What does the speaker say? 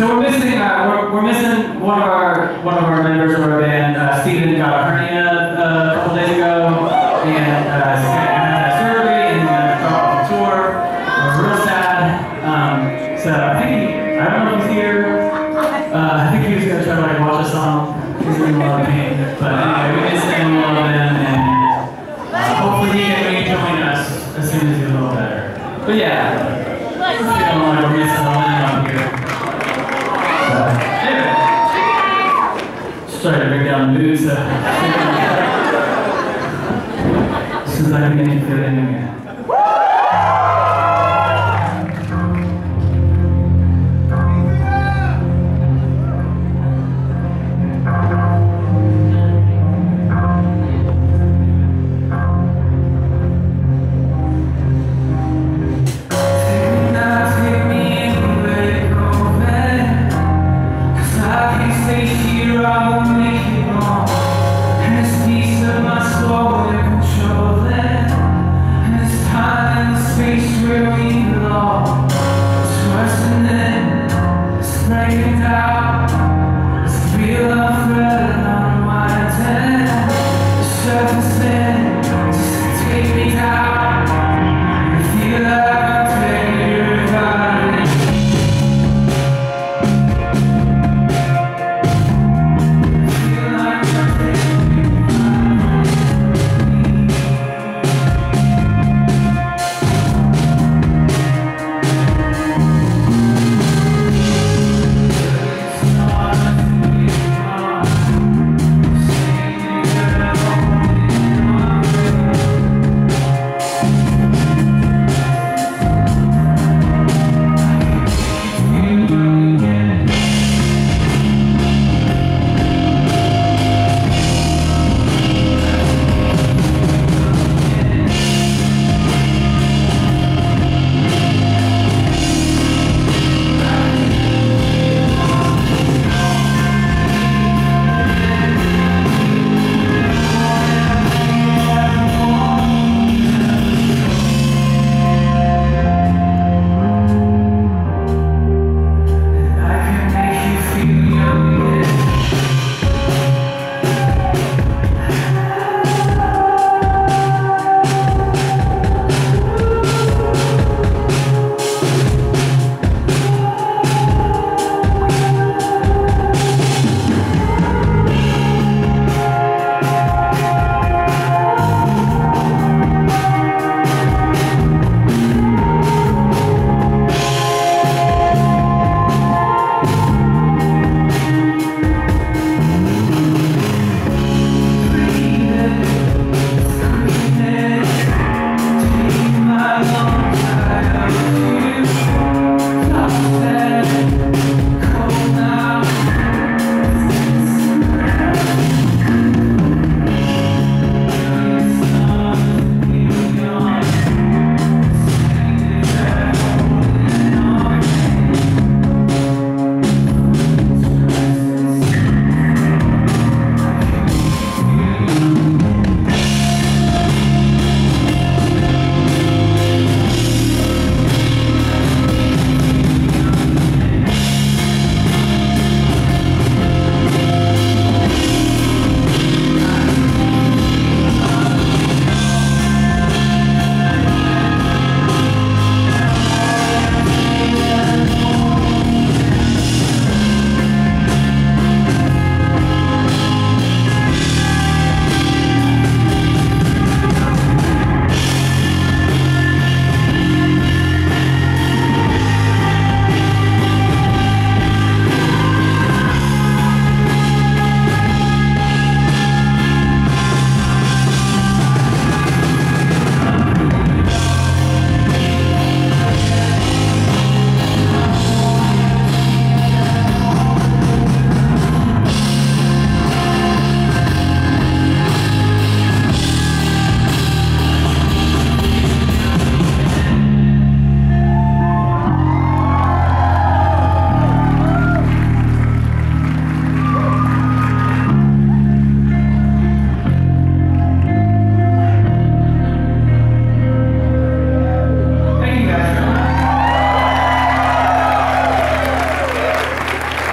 So we're missing uh, we're, we're missing one of our one of our members of our band. Uh, Stephen got a hernia uh, a couple days ago, and uh, he's gonna have surgery and uh, drop off the tour. We're real sad. Um, so I think he, I don't know if he's here. Uh, I think he was gonna try to like watch a song. He's in a lot of pain, but anyway, we miss him. We love him, and uh, hopefully he can rejoin us as soon as he's a little better. But yeah, feeling like we're missing a limb up here. Trying to bring down the mood so. Since I can make it fit in again.